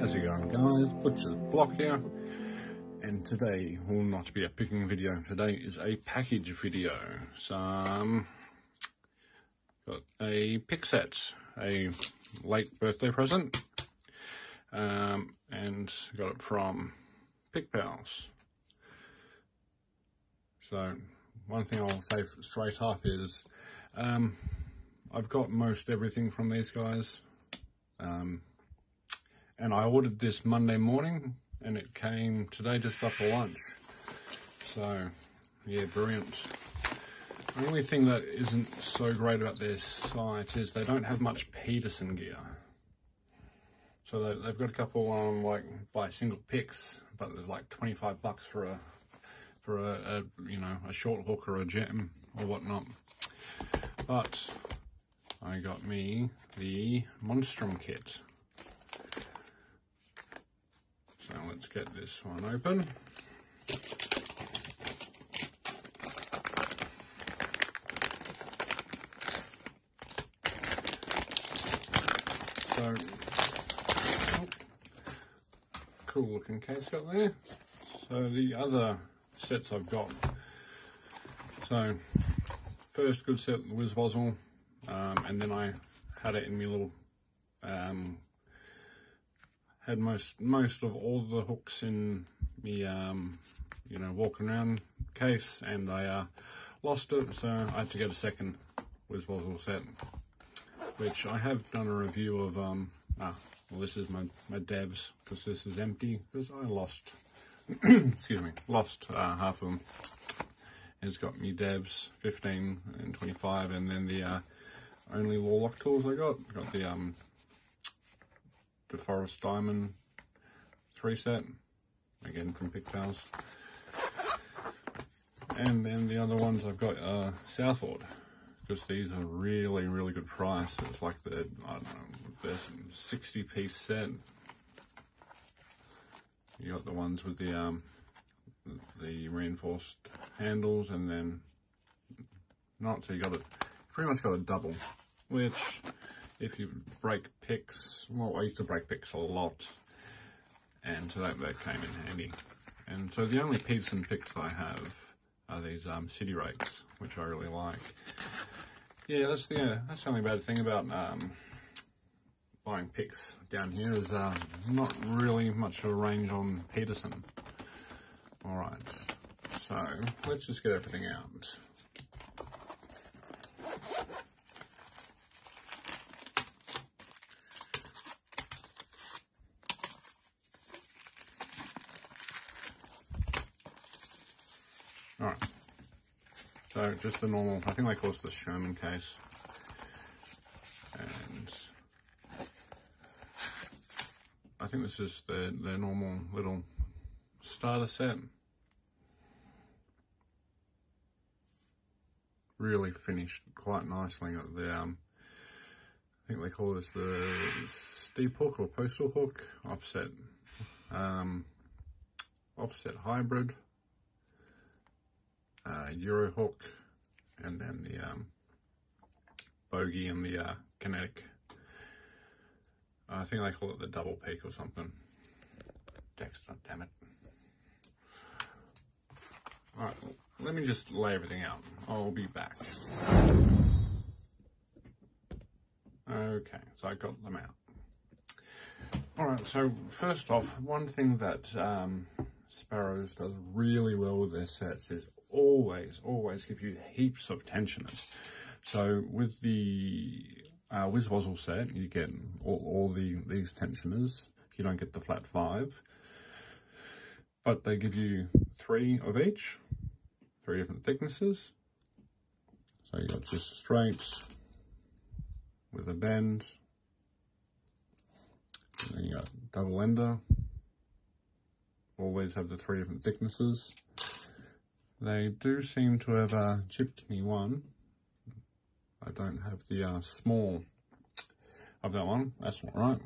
How's it going guys? Butcher's Block here and today will not be a picking video, today is a package video. Some got a pick set, a late birthday present um, and got it from Pick Pals. So one thing I'll say straight up is um, I've got most everything from these guys. Um, and I ordered this Monday morning and it came today just after lunch. So, yeah, brilliant. The only thing that isn't so great about their site is they don't have much Peterson gear. So they, have got a couple um like buy single picks, but there's like 25 bucks for a for a, a you know a short hook or a gem or whatnot. But I got me the Monstrum kit. So let's get this one open. So, oh, cool looking case got there. So the other sets I've got. So first good set WisWazzle, um, and then I had it in my little um, had most most of all the hooks in me um, you know walking around case and I uh, lost it so I had to get a second WisWazzle set. Which I have done a review of um, ah, well this is my, my devs because this is empty because I lost excuse me lost uh, half of them it's got me devs 15 and 25 and then the uh, only warlock tools I got. Got the um DeForest Diamond 3 set, again from Pick Pals. And then the other ones I've got uh, Southord, because these are really, really good price. It's like the, I don't know, the 60 piece set. You got the ones with the um, the reinforced handles and then not, so you got it, pretty much got a double, which if you break picks, well, I used to break picks a lot, and so that, that came in handy. And so the only Peterson picks I have are these um, city rakes, which I really like. Yeah, that's the uh, that's the only bad thing about um, buying picks down here is uh, not really much of a range on Peterson. All right, so let's just get everything out. Alright. So just the normal, I think they call this the Sherman case. And I think this is the, the normal little starter set. Really finished quite nicely. Got the um, I think they call this the steep hook or postal hook offset um, offset hybrid uh, Euro hook, and then the um, bogey and the uh, kinetic. I think they call it the double peak or something. Dexter, damn it. Alright, let me just lay everything out. I'll be back. Okay, so I got them out. Alright, so first off, one thing that um, Sparrows does really well with their sets is always, always give you heaps of tensioners. So with the uh, WisWazzle set, you get all, all the these tensioners. You don't get the flat five, but they give you three of each, three different thicknesses. So you got just straight with a bend. And then you got double ender. Always have the three different thicknesses. They do seem to have uh, chipped me one. I don't have the uh, small of that one. That's not right.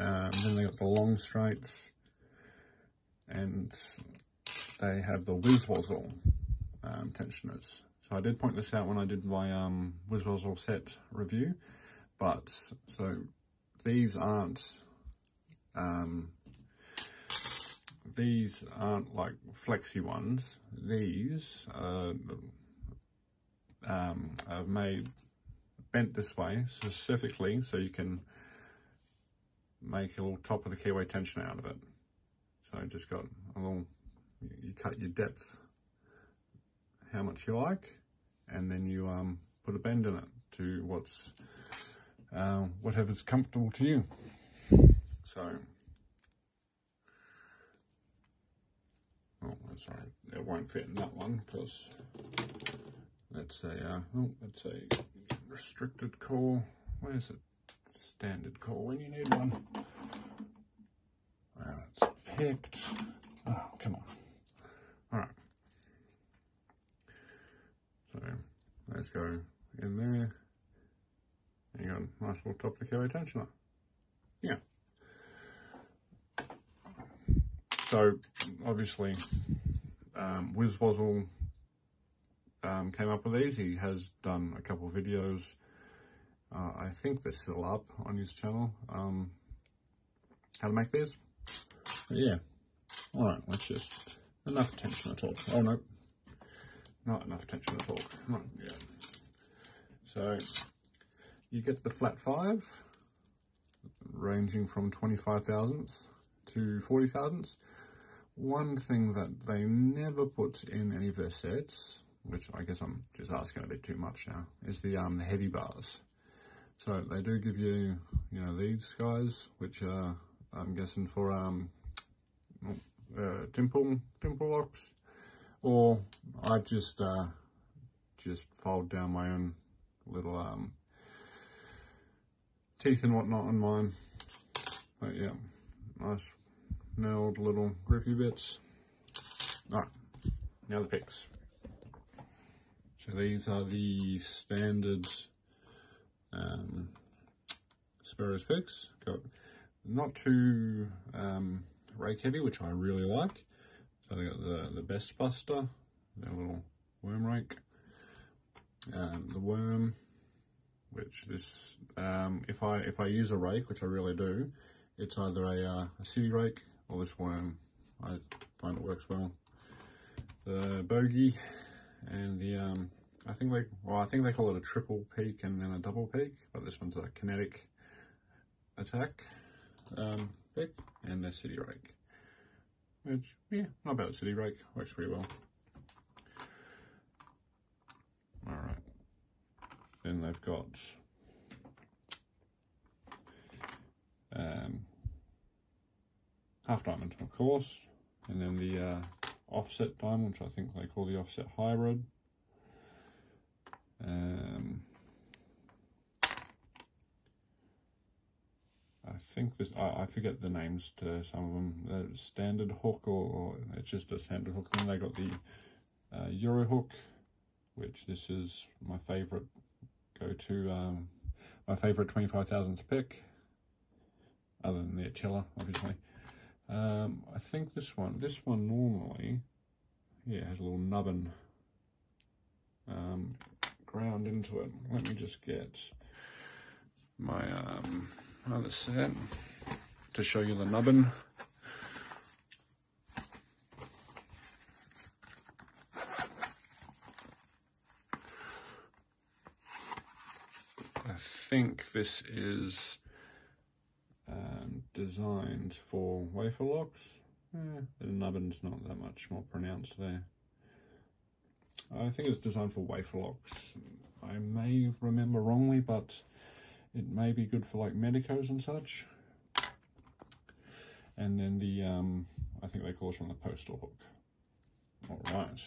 Um, then they got the long straights. And they have the WisWazzle um, tensioners. So I did point this out when I did my um, WisWazzle set review. But, so these aren't um, these aren't like flexi ones. These are, um, are made bent this way specifically so you can make a little top of the keyway tension out of it. So just got a little, you cut your depth how much you like and then you um, put a bend in it to what's uh, whatever's comfortable to you. So, oh, sorry, it won't fit in that one because that's a uh, oh, that's a restricted core. Where's it? Standard core when you need one. Well, it's picked. Oh, come on. All right. So let's go in there. You got a nice little top of the keyway tensioner. Yeah. So obviously, um, Wizwazzle um, came up with these. He has done a couple of videos. Uh, I think they're still up on his channel. Um, how to make these? But yeah. All right, let's just enough tension to talk. Oh no, not enough tension to talk. Not yet. So you get the flat five, ranging from 25 thousandths to 40 thousandths. One thing that they never put in any of their sets, which I guess I'm just asking a bit too much now, is the um heavy bars. So they do give you, you know, these guys, which are, I'm guessing for um uh, dimple locks, or I just uh, just fold down my own little um teeth and whatnot on mine. But yeah, nice milled little grippy bits. All right, now the picks. So these are the standard um, Sparrows picks. Got not too um, rake heavy, which I really like. So they got the the Best Buster, their little worm rake, um, the worm, which this um, if I if I use a rake, which I really do, it's either a, uh, a city rake or this worm. I find it works well. The bogey and the um, I think they well I think they call it a triple peak and then a double peak, but this one's a kinetic attack um, and the city rake. Which yeah, not bad city rake, works pretty well. Alright. Then they've got half diamond, of course, and then the uh, offset diamond, which I think they call the offset hybrid. Um, I think this, I, I, forget the names to some of them. The standard hook or, or, it's just a standard hook. Then they got the uh, Euro hook, which this is my favorite go to, um, my favorite 25,000th pick, other than the Attila, obviously. Um, I think this one, this one normally, yeah, has a little nubbin um, ground into it. Let me just get my um, other set to show you the nubbin. I think this is designed for wafer locks. Eh, the nubbin's not that much more pronounced there. I think it's designed for wafer locks. I may remember wrongly, but it may be good for like Medecos and such. And then the, um, I think they call this one the postal hook. All right.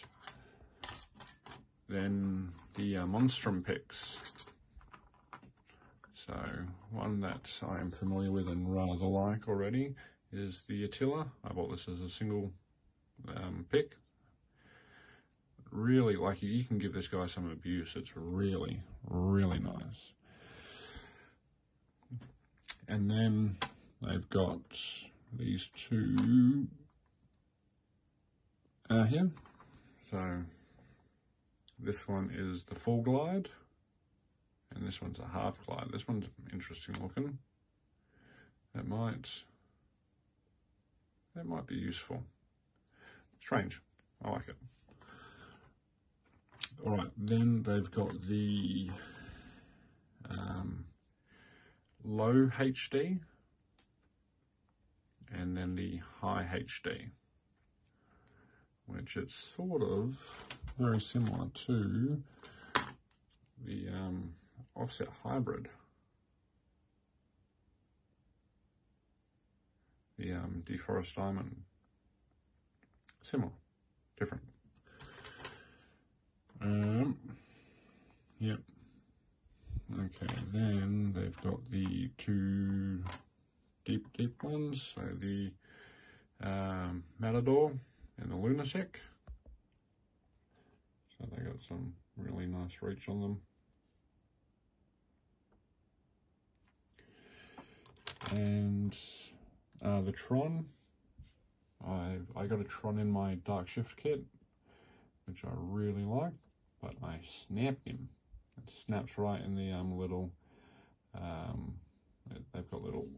Then the uh, Monstrum picks. So one that I am familiar with and rather like already is the Attila. I bought this as a single um, pick. Really, like you can give this guy some abuse. It's really, really nice. And then they've got these two uh, here. So this one is the full glide and this one's a half glide. This one's interesting looking. that might that might be useful. Strange. I like it. All right, then they've got the um, low HD and then the high HD, which it's sort of very similar to the um, offset hybrid. The um, deforest diamond. Similar, different. Um, yep. Okay, then they've got the two deep, deep ones. So the um, Matador and the Lunasec. So they got some really nice reach on them. And uh, the Tron, I I got a Tron in my Dark Shift kit, which I really like, but I snapped him. It snaps right in the um, little, um, they've got little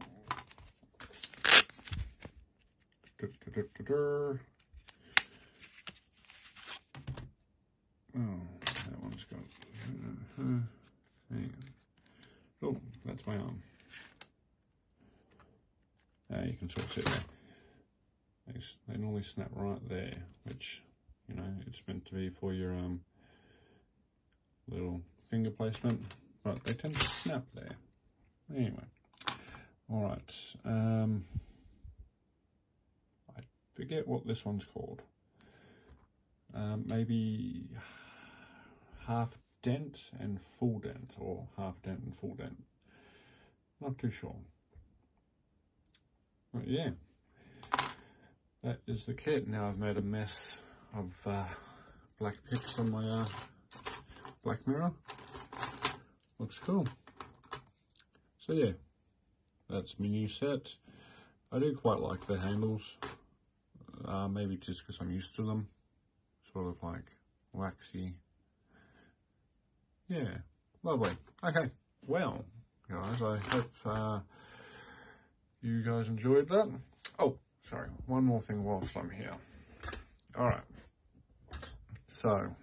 Oh, that one's got. Uh, on. Oh, that's my arm. Ah, you can sort of. They, they normally snap right there, which you know it's meant to be for your um little finger placement, but they tend to snap there. Anyway, all right. Um, I forget what this one's called. Um, maybe half dent and full dent, or half dent and full dent. Not too sure. But yeah, that is the kit. Now I've made a mess of uh, black pips on my uh, black mirror. Looks cool. So yeah, that's my new set. I do quite like the handles. Uh, maybe just because I'm used to them. Sort of like waxy. Yeah, lovely. Okay, well, guys, I hope uh, you guys enjoyed that. Oh, sorry, one more thing whilst I'm here. All right. So,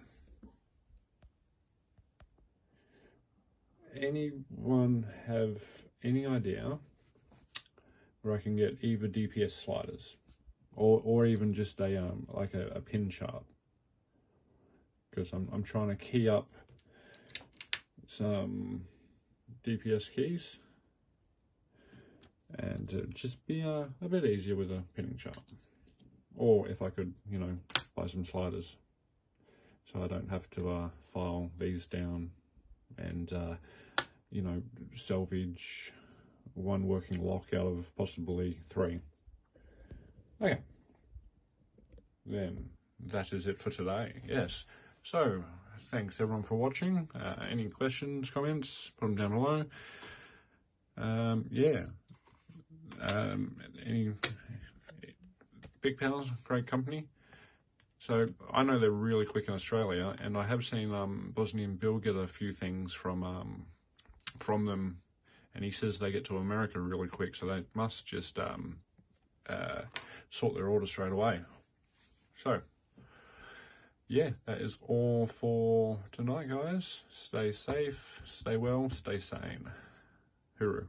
anyone have any idea where I can get either DPS sliders? or or even just a um like a, a pin chart because I'm I'm trying to key up some DPS keys and uh, just be uh, a bit easier with a pinning chart or if I could you know buy some sliders so I don't have to uh, file these down and uh, you know salvage one working lock out of possibly three Okay. Then that is it for today. Yes. So thanks everyone for watching. Uh, any questions, comments, put them down below. Um, yeah. Um, any Pick Pals, great company. So I know they're really quick in Australia, and I have seen um, Bosnian Bill get a few things from um, from them, and he says they get to America really quick. So they must just um, uh, sort their order straight away. So, yeah, that is all for tonight, guys. Stay safe, stay well, stay sane. Hooroo.